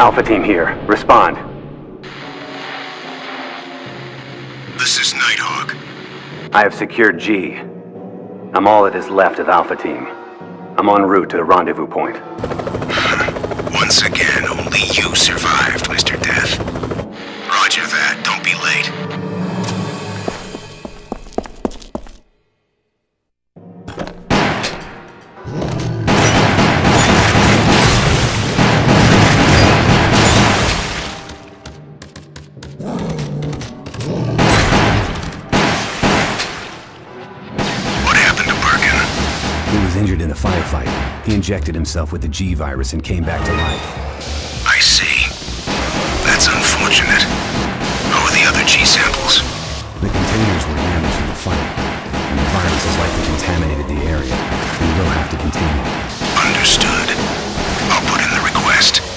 Alpha Team here. Respond. This is Nighthawk. I have secured G. I'm all that is left of Alpha Team. I'm en route to the rendezvous point. Once again, only you survived, injected himself with the G virus and came back to life. I see. That's unfortunate. How are the other G samples? The containers were damaged in the fight, and the virus has likely contaminated the area. We will have to contain it. Understood. I'll put in the request.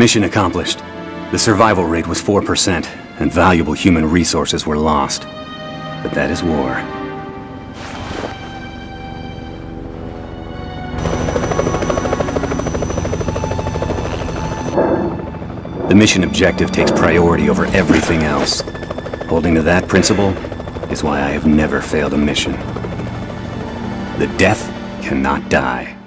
Mission accomplished. The survival rate was 4%, and valuable human resources were lost. But that is war. The mission objective takes priority over everything else. Holding to that principle is why I have never failed a mission. The death cannot die.